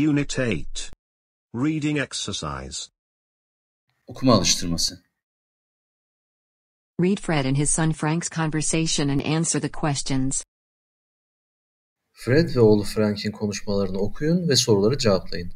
Unit 8. Reading exercise. Okuma alıştırması. Read Fred and his son Frank's conversation and answer the questions. Fred ve oğlu Frank'in konuşmalarını okuyun ve soruları cevaplayın.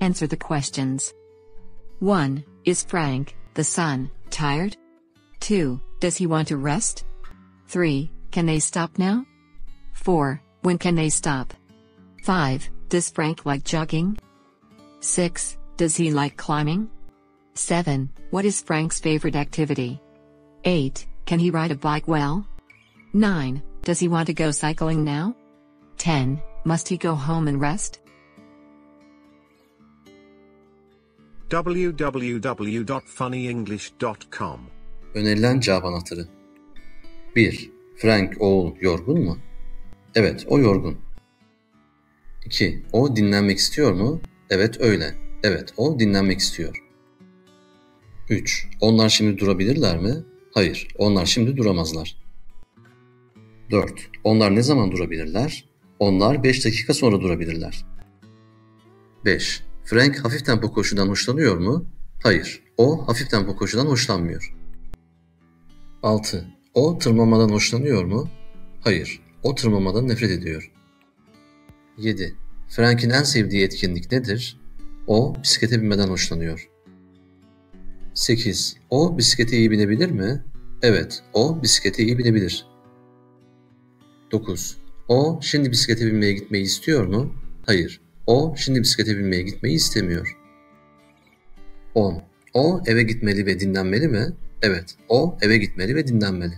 Answer the questions. 1. Is Frank, the son, tired? 2. Does he want to rest? 3. Can they stop now? 4. When can they stop? 5. Does Frank like jogging? 6. Does he like climbing? 7. What is Frank's favorite activity? 8. Can he ride a bike well? 9. Does he want to go cycling now? 10. Must he go home and rest? www.funnyenglish.com. Önerilen cevap anahtarı. 1. Frank oğul yorgun mu? Evet, o yorgun. 2. O dinlenmek istiyor mu? Evet, öyle. Evet, o dinlenmek istiyor. 3. Onlar şimdi durabilirler mi? Hayır, onlar şimdi duramazlar. 4. Onlar ne zaman durabilirler? Onlar 5 dakika sonra durabilirler. 5. Frank hafif tempo koşudan hoşlanıyor mu? Hayır, o hafif tempo koşudan hoşlanmıyor. 6. O tırmanmadan hoşlanıyor mu? Hayır, o tırmanmadan nefret ediyor. 7. Frank'in en sevdiği etkinlik nedir? O bisiklete binmeden hoşlanıyor. 8. O bisiklete iyi binebilir mi? Evet, o bisiklete iyi binebilir. 9. O şimdi bisiklete binmeye gitmeyi istiyor mu? Hayır, o şimdi bisiklete binmeye gitmeyi istemiyor. 10. O eve gitmeli ve dinlenmeli mi? Evet, o eve gitmeli ve dinlenmeli.